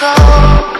cold